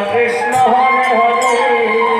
Krishna Hare Hare.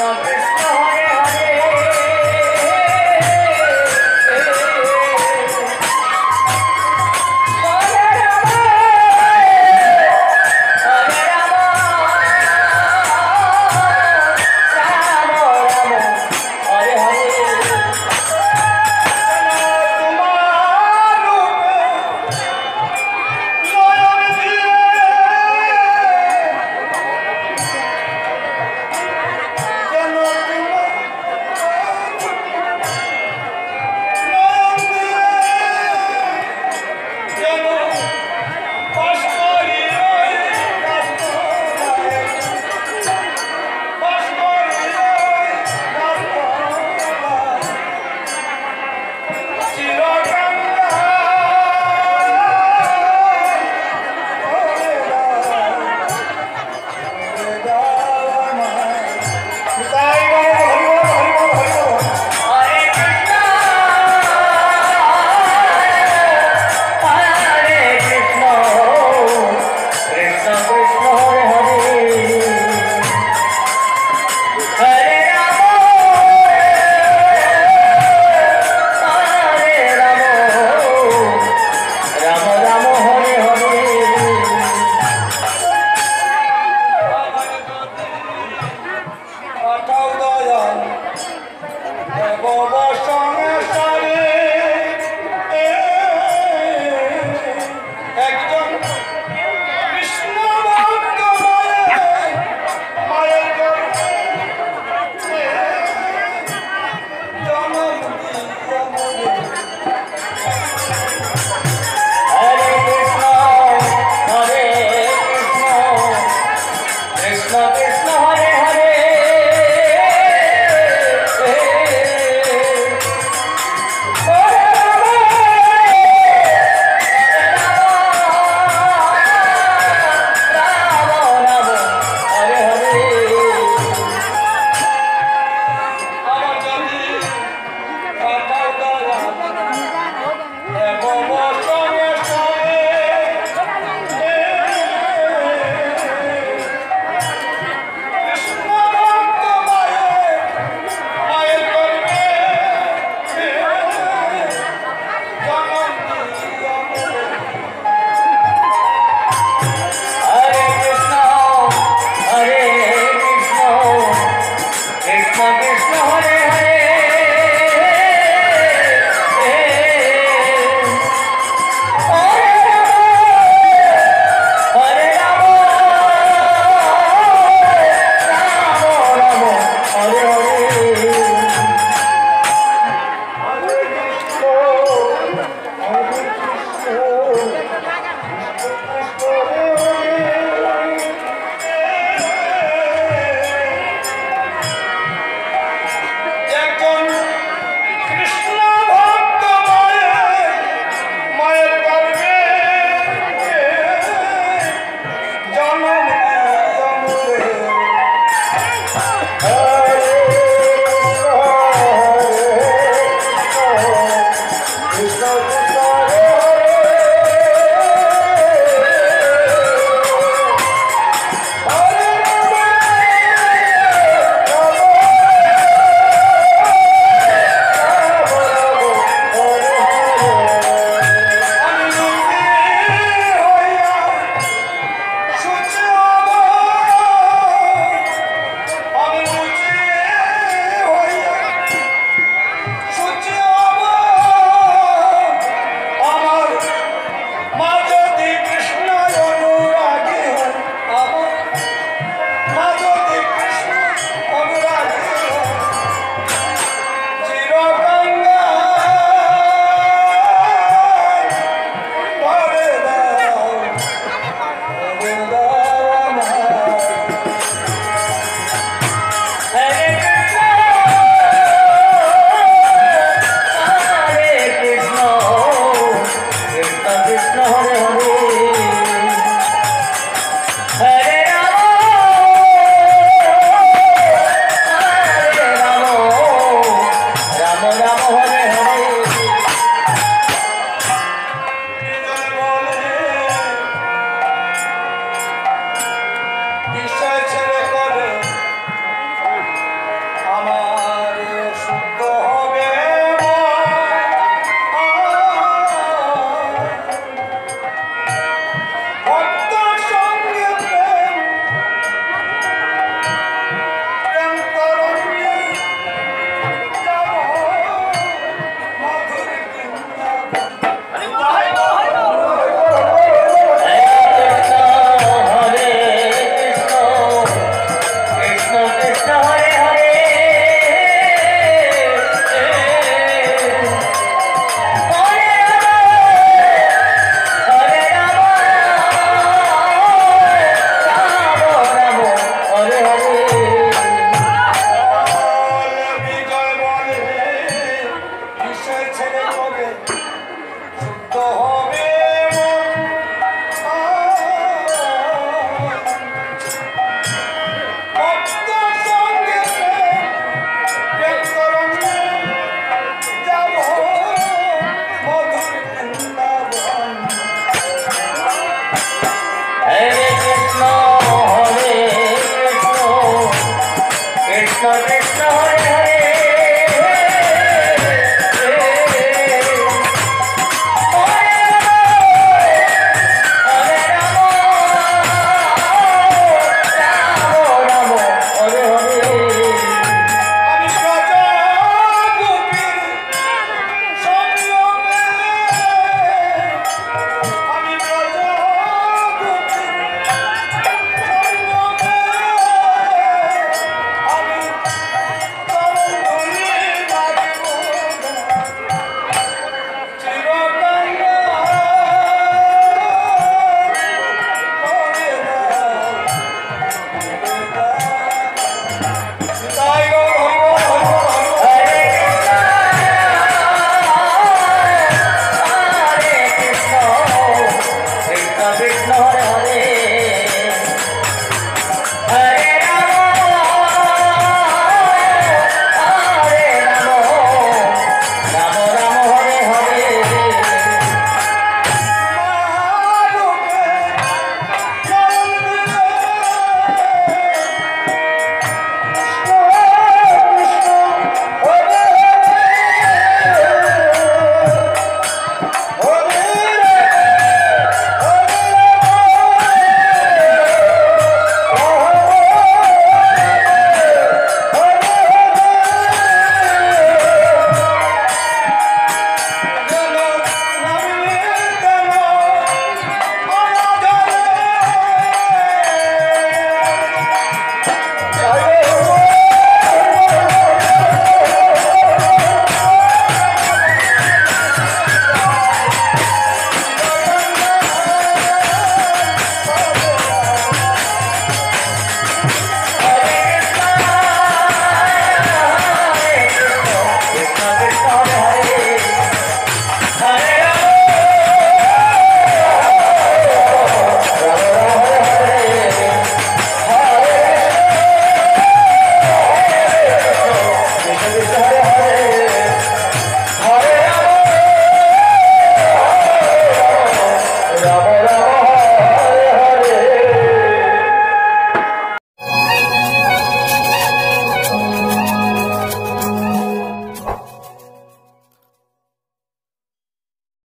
some